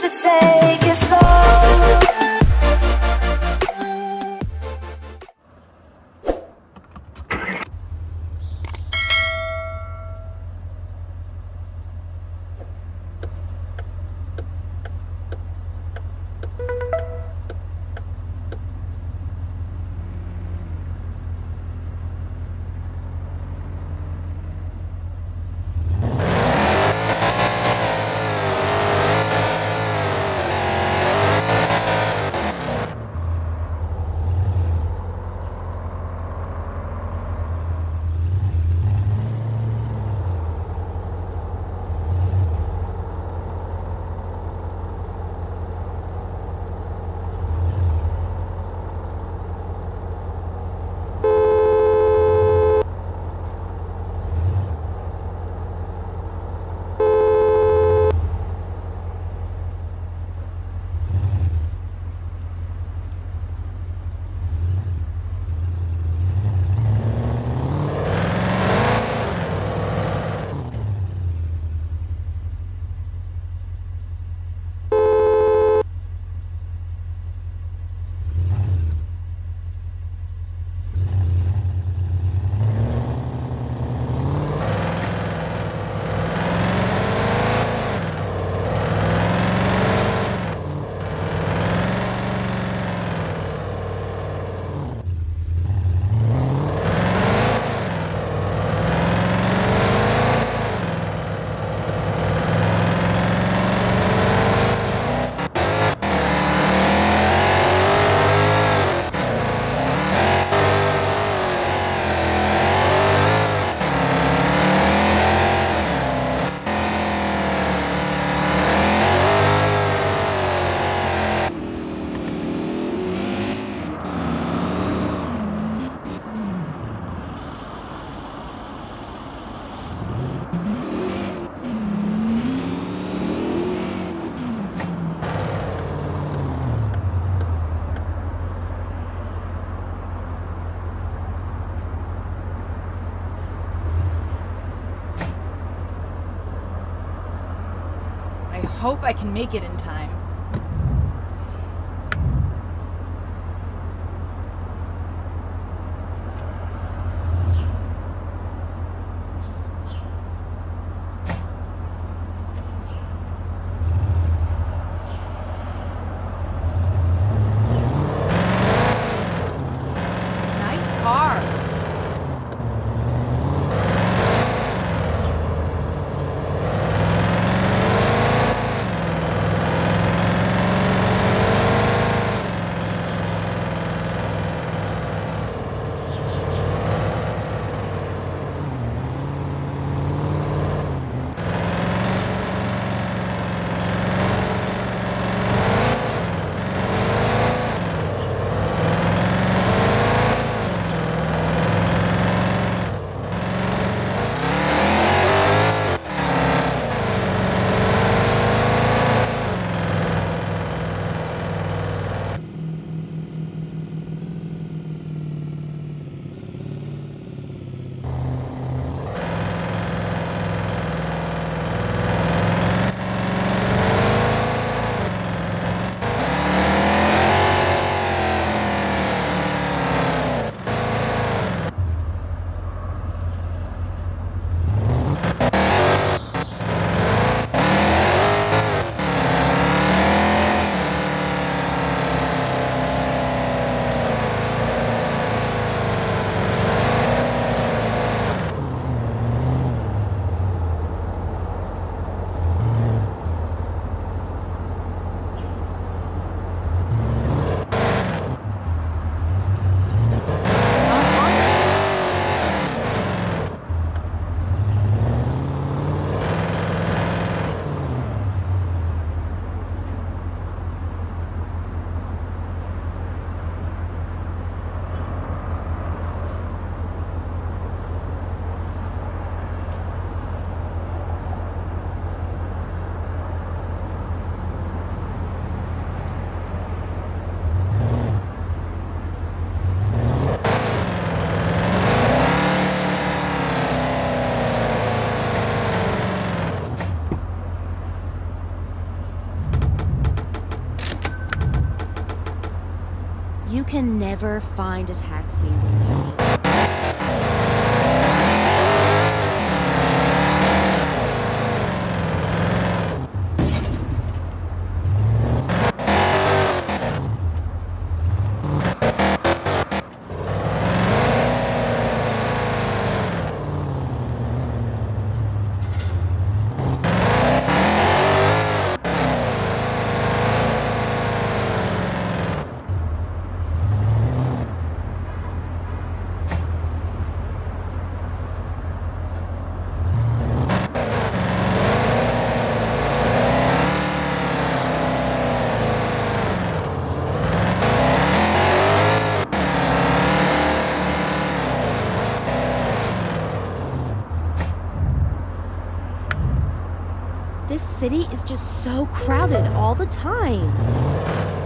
should take hope I can make it in time. You can never find a taxi This city is just so crowded all the time.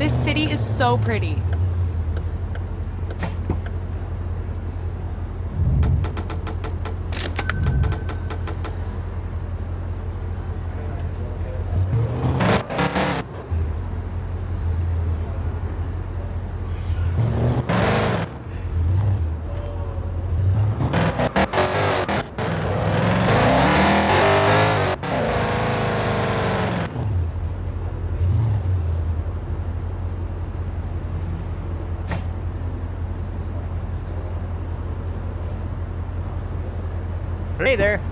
This city is so pretty. Hey there.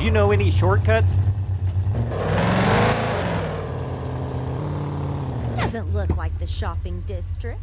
You know any shortcuts? This doesn't look like the shopping district.